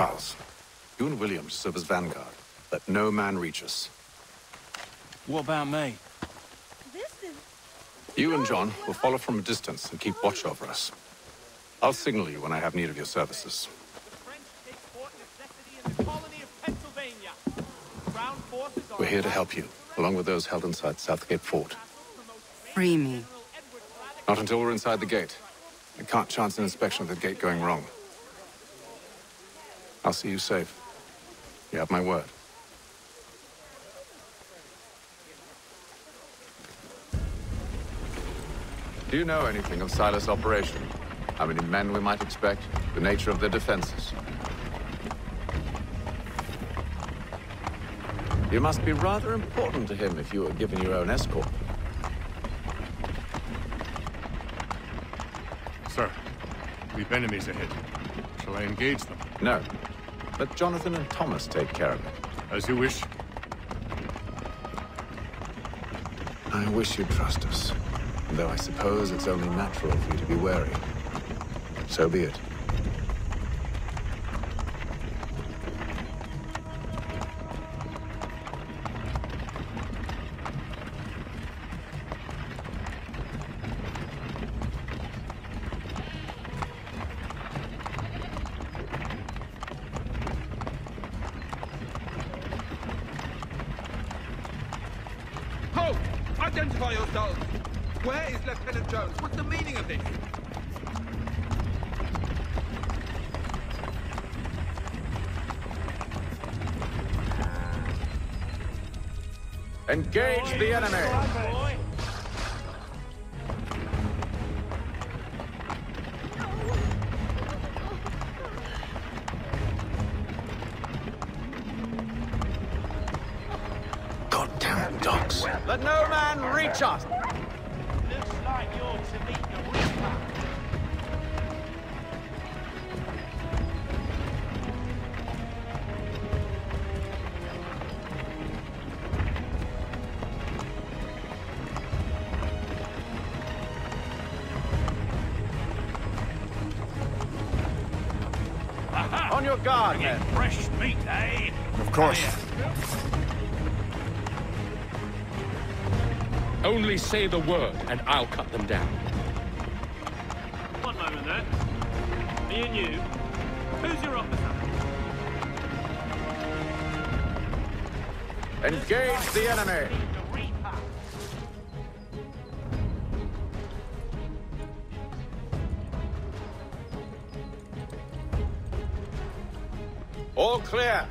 Charles, you and Williams serve as vanguard. Let no man reach us. What about me? Is... You and John will follow from a distance and keep watch over us. I'll signal you when I have need of your services. We're here to help you, along with those held inside Southgate Fort. Free me. Not until we're inside the gate. I can't chance an inspection of the gate going wrong. I'll see you safe. You have my word. Do you know anything of Silas' operation? How many men we might expect? The nature of their defenses? You must be rather important to him if you were given your own escort. Sir, we've enemies ahead. Shall I engage them? No. Let Jonathan and Thomas take care of it. As you wish. I wish you'd trust us. Though I suppose it's only natural for you to be wary. So be it. Halt! Identify yourselves! Where is Lieutenant Jones? What's the meaning of this? Engage the enemy! On your guard. Fresh meat, eh? Of course. Only say the word, and I'll cut them down. One moment there. Me and you. Who's your officer? Engage the enemy! Clear.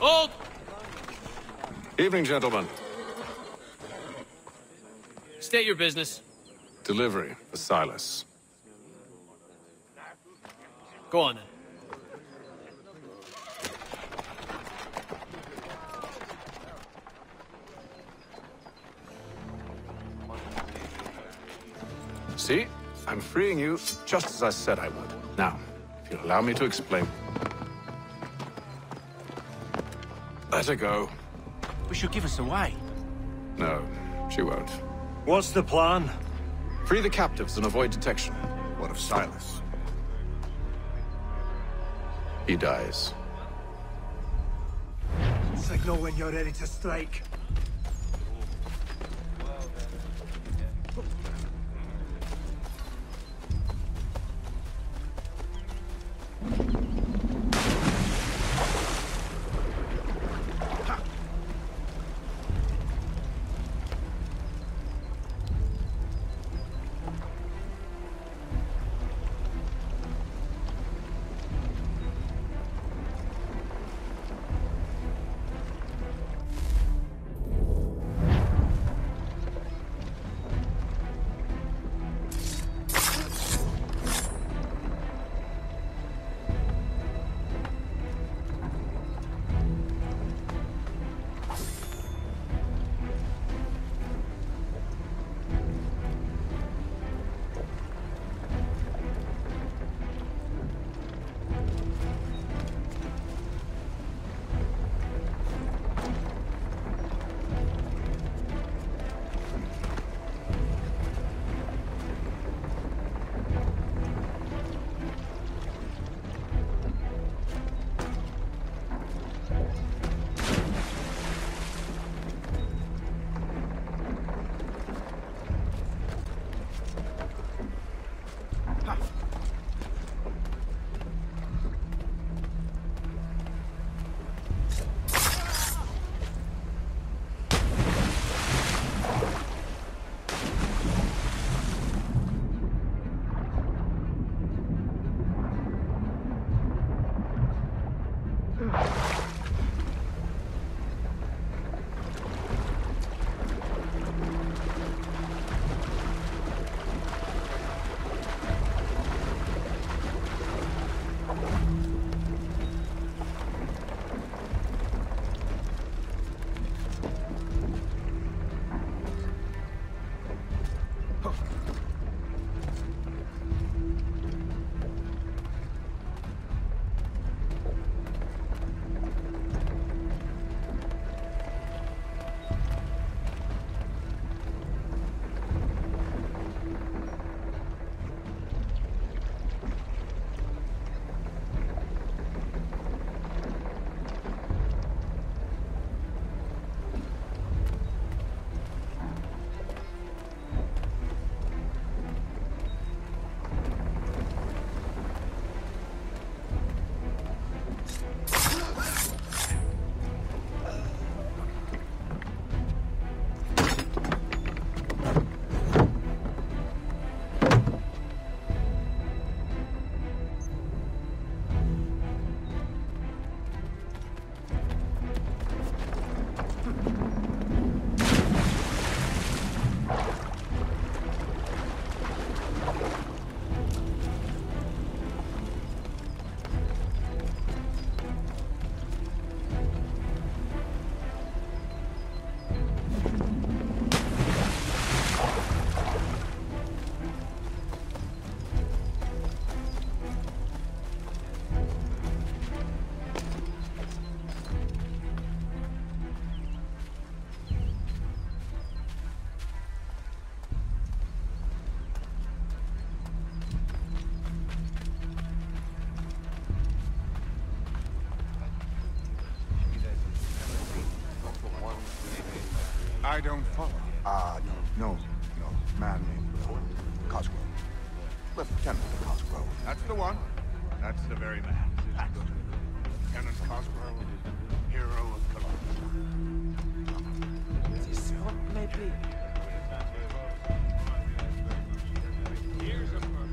Hold! Evening, gentlemen. State your business. Delivery for Silas. Go on then. See? I'm freeing you just as I said I would. Now, if you'll allow me to explain. Let her go. But she'll give us away. No, she won't. What's the plan? Free the captives and avoid detection. What of Silas? He dies. Signal when you're ready to strike. Oh. I don't follow. Ah, no, no, no. Man named Cosgrove. Lieutenant Cosgrove. That's the one. That's the very man. Lieutenant Cosgrove, hero of Cologne. This one, maybe. Who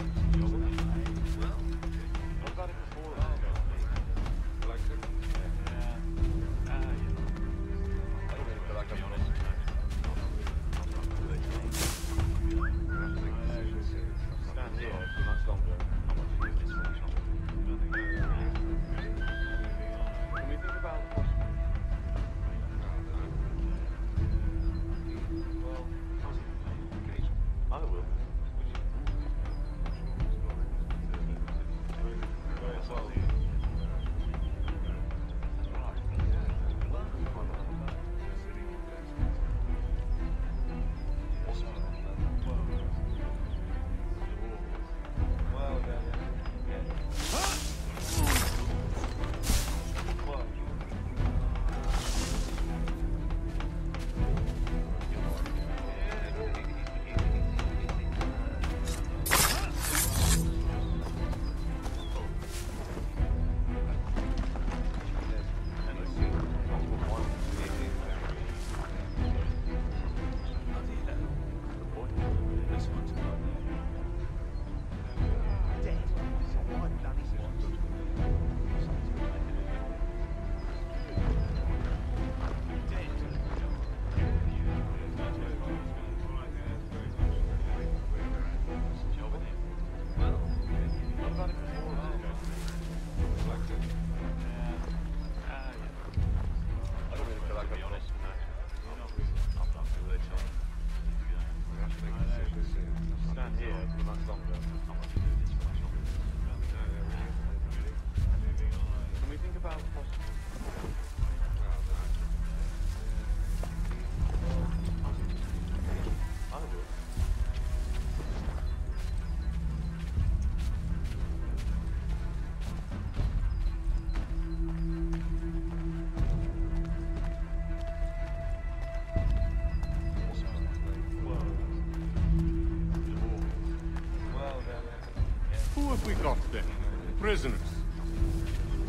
Prisoners.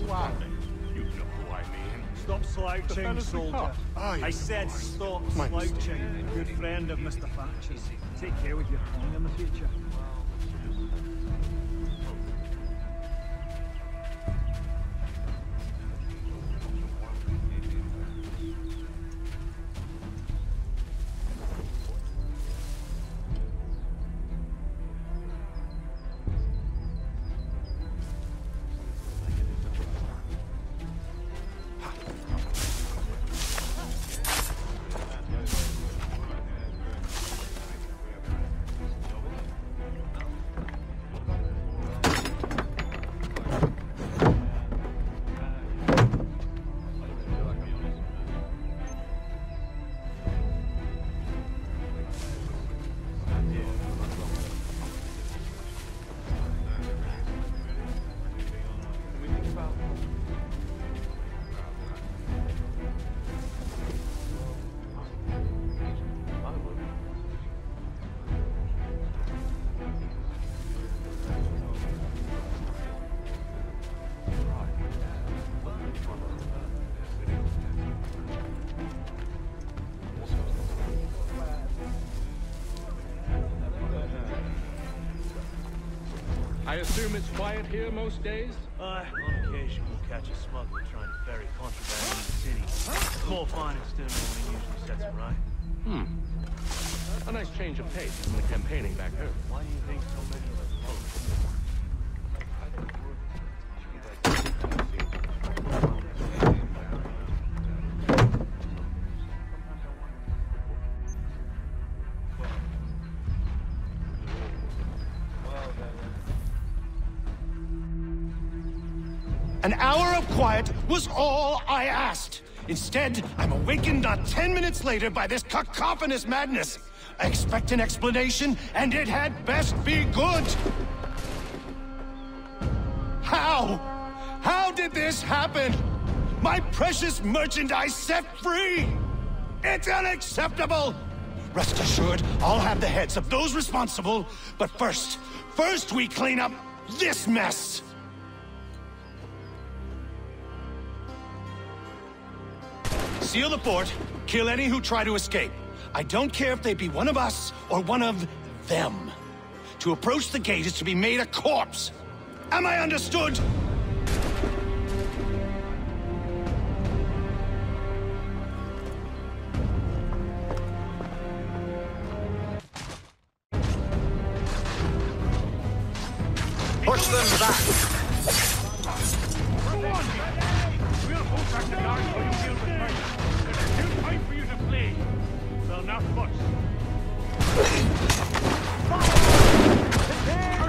Who are they? You know who I mean. Stop slouching, soldier. I said stop My slouching. Good friend of Mr. Thatcher's. Take care with your tongue in the future. I assume it's quiet here most days? Uh, on occasion, we'll catch a smuggler trying to ferry contraband into the city. More fine stern when he usually sets it right. Hmm. A nice change of pace from the campaigning back home. Why do you think so many of us An hour of quiet was all I asked. Instead, I'm awakened not ten minutes later by this cacophonous madness. I expect an explanation, and it had best be good. How? How did this happen? My precious merchandise set free! It's unacceptable! Rest assured, I'll have the heads of those responsible, but first, first we clean up this mess! Seal the fort, kill any who try to escape. I don't care if they be one of us or one of them. To approach the gate is to be made a corpse. Am I understood? Push them back. We'll hold back the guards while you not much. Curse you,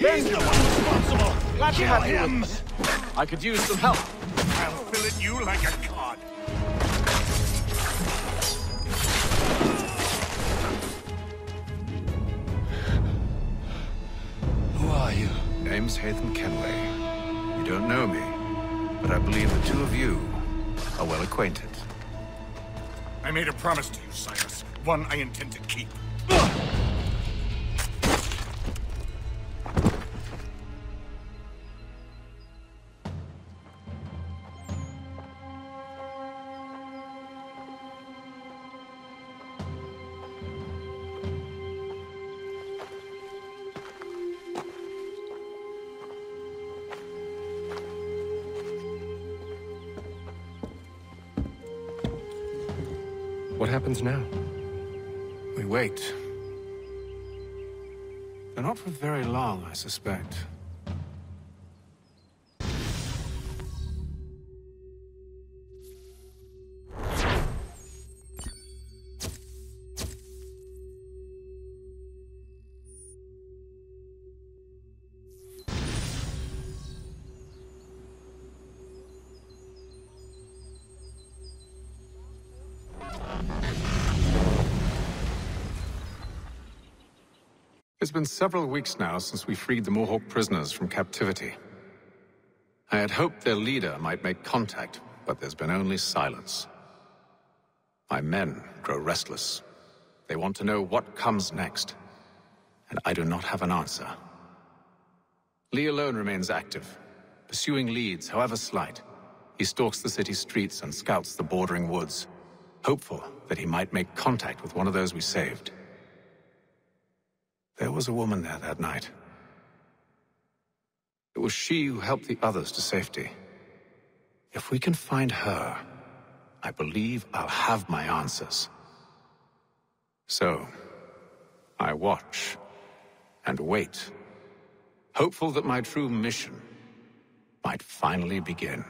He's the one responsible! Glad to Kill have you him! I could use some help. I'll fill fillet you like a cod. Who are you? James Haytham Kenway. You don't know me, but I believe the two of you are well acquainted. I made a promise to you, Silas. One I intend to keep. What happens now? We wait. But not for very long, I suspect. It's been several weeks now since we freed the Mohawk prisoners from captivity. I had hoped their leader might make contact, but there's been only silence. My men grow restless. They want to know what comes next, and I do not have an answer. Lee alone remains active, pursuing leads, however slight. He stalks the city streets and scouts the bordering woods, hopeful that he might make contact with one of those we saved. There was a woman there that night. It was she who helped the others to safety. If we can find her, I believe I'll have my answers. So, I watch and wait, hopeful that my true mission might finally begin.